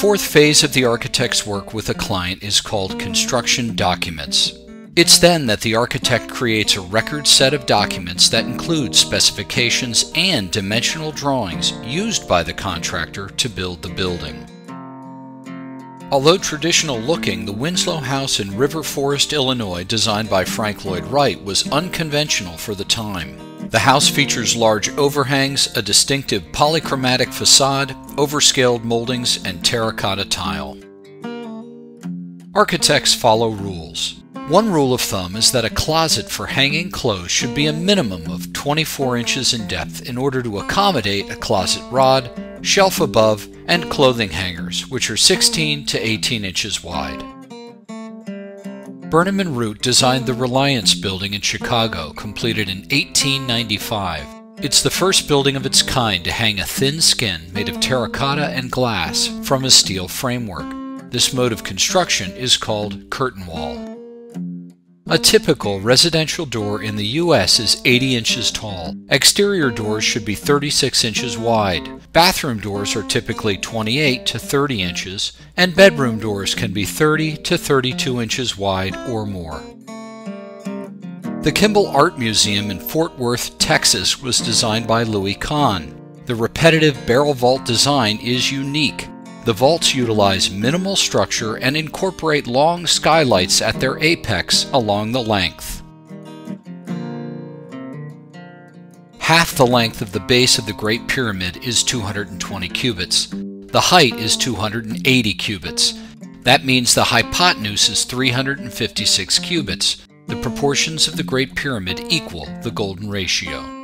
The fourth phase of the architect's work with a client is called construction documents. It's then that the architect creates a record set of documents that include specifications and dimensional drawings used by the contractor to build the building. Although traditional looking, the Winslow House in River Forest, Illinois, designed by Frank Lloyd Wright, was unconventional for the time. The house features large overhangs, a distinctive polychromatic facade, overscaled moldings, and terracotta tile. Architects follow rules. One rule of thumb is that a closet for hanging clothes should be a minimum of 24 inches in depth in order to accommodate a closet rod, shelf above, and clothing hangers, which are 16 to 18 inches wide. Burnham and Root designed the Reliance Building in Chicago, completed in 1895. It's the first building of its kind to hang a thin skin made of terracotta and glass from a steel framework. This mode of construction is called curtain wall. A typical residential door in the U.S. is 80 inches tall. Exterior doors should be 36 inches wide. Bathroom doors are typically 28 to 30 inches, and bedroom doors can be 30 to 32 inches wide or more. The Kimbell Art Museum in Fort Worth, Texas was designed by Louis Kahn. The repetitive barrel vault design is unique. The vaults utilize minimal structure and incorporate long skylights at their apex along the length. Half the length of the base of the Great Pyramid is 220 cubits. The height is 280 cubits. That means the hypotenuse is 356 cubits. The proportions of the Great Pyramid equal the Golden Ratio.